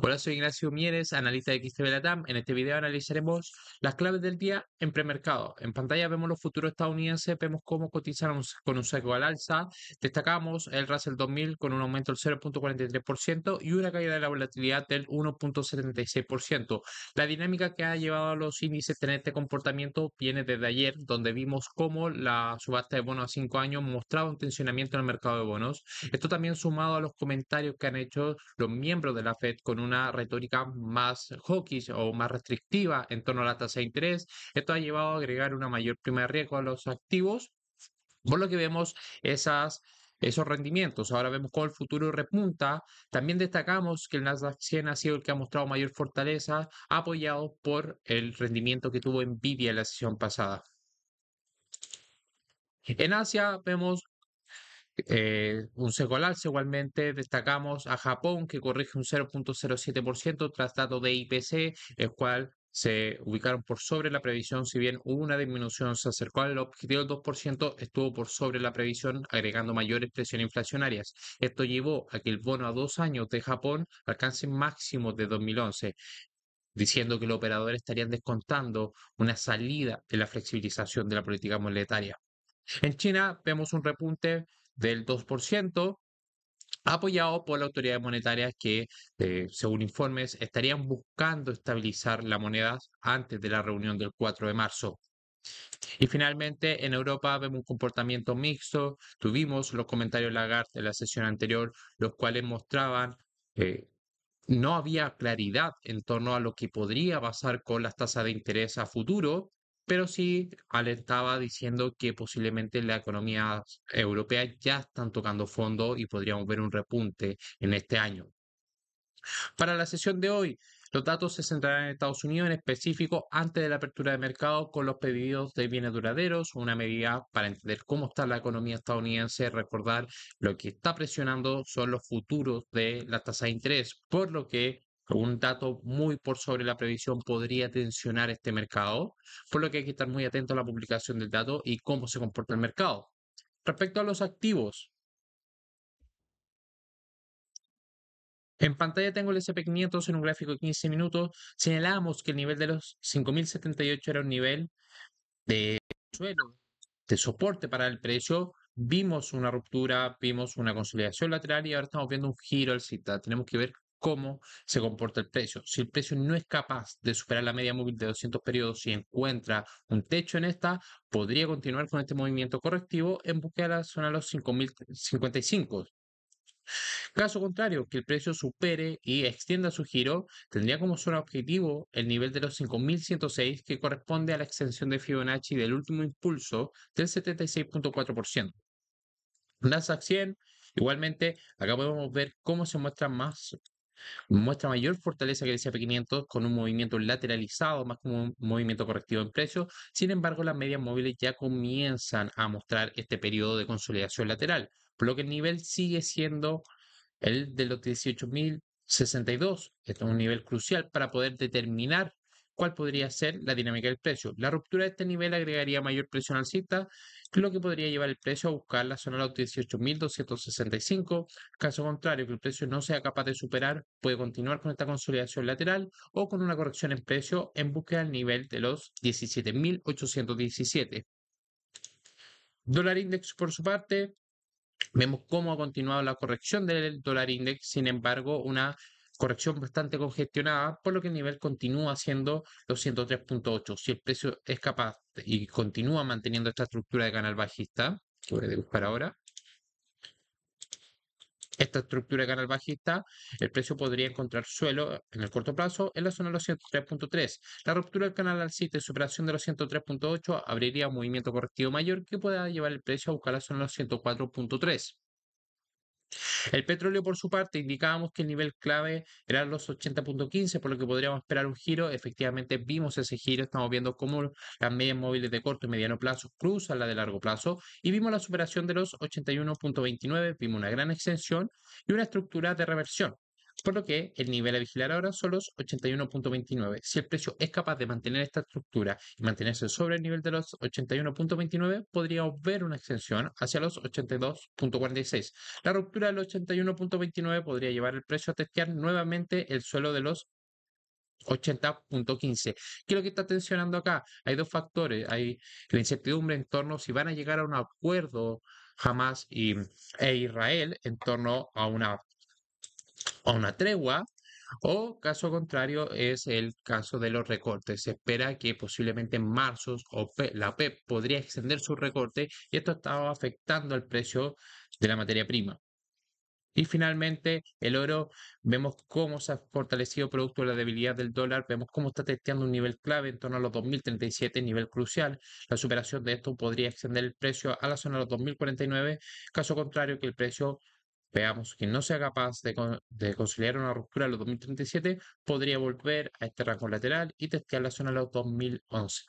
Hola, soy Ignacio Mieres, analista de XTB Latam. En este video analizaremos las claves del día en premercado. En pantalla vemos los futuros estadounidenses, vemos cómo cotizaron con un saco al alza. Destacamos el Russell 2000 con un aumento del 0.43% y una caída de la volatilidad del 1.76%. La dinámica que ha llevado a los índices tener este comportamiento viene desde ayer, donde vimos cómo la subasta de bonos a 5 años mostraba un tensionamiento en el mercado de bonos. Esto también sumado a los comentarios que han hecho los miembros de la Fed con una retórica más hawkish o más restrictiva en torno a la tasa de interés. Esto ha llevado a agregar una mayor prima de riesgo a los activos, por lo que vemos esas esos rendimientos. Ahora vemos cómo el futuro repunta. También destacamos que el Nasdaq 100 ha sido el que ha mostrado mayor fortaleza, apoyado por el rendimiento que tuvo Nvidia en la sesión pasada. En Asia vemos eh, un seco al alza, igualmente destacamos a Japón que corrige un 0.07% tras datos de IPC, el cual se ubicaron por sobre la previsión, si bien hubo una disminución, se acercó al objetivo del 2%, estuvo por sobre la previsión, agregando mayores presiones inflacionarias. Esto llevó a que el bono a dos años de Japón alcance máximos de 2011 diciendo que los operadores estarían descontando una salida de la flexibilización de la política monetaria. En China vemos un repunte del 2%, apoyado por la autoridad monetaria que, eh, según informes, estarían buscando estabilizar la moneda antes de la reunión del 4 de marzo. Y finalmente, en Europa vemos un comportamiento mixto. Tuvimos los comentarios de Lagarde de la sesión anterior, los cuales mostraban que no había claridad en torno a lo que podría pasar con las tasas de interés a futuro pero sí alentaba diciendo que posiblemente la economía europea ya están tocando fondo y podríamos ver un repunte en este año. Para la sesión de hoy, los datos se centrarán en Estados Unidos, en específico antes de la apertura de mercado con los pedidos de bienes duraderos, una medida para entender cómo está la economía estadounidense, recordar lo que está presionando son los futuros de la tasa de interés, por lo que un dato muy por sobre la previsión podría tensionar este mercado, por lo que hay que estar muy atento a la publicación del dato y cómo se comporta el mercado. Respecto a los activos, En pantalla tengo el SP500 en un gráfico de 15 minutos. Señalamos que el nivel de los 5078 era un nivel de suelo, de soporte para el precio. Vimos una ruptura, vimos una consolidación lateral y ahora estamos viendo un giro alcista. Tenemos que ver cómo se comporta el precio. Si el precio no es capaz de superar la media móvil de 200 periodos y encuentra un techo en esta, podría continuar con este movimiento correctivo en búsqueda de la zona de los 5055. Caso contrario, que el precio supere y extienda su giro, tendría como zona objetivo el nivel de los 5106 que corresponde a la extensión de Fibonacci del último impulso del 76.4%. Nasdaq 100, igualmente, acá podemos ver cómo se muestra más muestra mayor fortaleza que el SP500 con un movimiento lateralizado más como un movimiento correctivo en precio. Sin embargo, las medias móviles ya comienzan a mostrar este periodo de consolidación lateral, por lo que el nivel sigue siendo el de los 18.062. Este es un nivel crucial para poder determinar cuál podría ser la dinámica del precio. La ruptura de este nivel agregaría mayor presión alcista, lo que podría llevar el precio a buscar la zona de los 18.265. Caso contrario, que el precio no sea capaz de superar, puede continuar con esta consolidación lateral o con una corrección en precio en búsqueda del nivel de los 17.817. Dólar index por su parte, vemos cómo ha continuado la corrección del dólar index, sin embargo, una corrección bastante congestionada, por lo que el nivel continúa siendo los 103.8. Si el precio es capaz y continúa manteniendo esta estructura de canal bajista, que voy a buscar ahora, esta estructura de canal bajista, el precio podría encontrar suelo en el corto plazo en la zona de los 103.3. La ruptura del canal alcista y superación de los 103.8 abriría un movimiento correctivo mayor que pueda llevar el precio a buscar la zona de los 104.3. El petróleo, por su parte, indicábamos que el nivel clave era los 80.15, por lo que podríamos esperar un giro. Efectivamente, vimos ese giro. Estamos viendo cómo las medias móviles de corto y mediano plazo cruzan la de largo plazo y vimos la superación de los 81.29. Vimos una gran extensión y una estructura de reversión. Por lo que el nivel a vigilar ahora son los 81.29. Si el precio es capaz de mantener esta estructura y mantenerse sobre el nivel de los 81.29, podríamos ver una extensión hacia los 82.46. La ruptura del 81.29 podría llevar el precio a testear nuevamente el suelo de los 80.15. ¿Qué es lo que está tensionando acá? Hay dos factores. Hay la incertidumbre en torno si van a llegar a un acuerdo Hamas y, e Israel en torno a una, a una tregua o caso contrario es el caso de los recortes. Se espera que posiblemente en marzo la OPEP podría extender su recorte y esto estaba afectando el precio de la materia prima. Y finalmente, el oro, vemos cómo se ha fortalecido producto de la debilidad del dólar, vemos cómo está testeando un nivel clave en torno a los 2037, nivel crucial. La superación de esto podría extender el precio a la zona de los 2049, caso contrario que el precio, veamos, que no sea capaz de, de conciliar una ruptura a los 2037, podría volver a este rango lateral y testear la zona de los 2011.